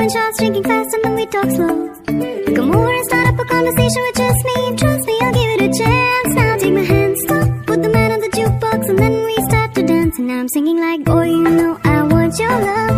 And shots, drinking fast, and then we talk slow. Come over and start up a conversation with just me. Trust me, I'll give it a chance. Now take my hand, stop, put the man on the jukebox, and then we start to dance. And I'm singing like, boy, you know I want your love.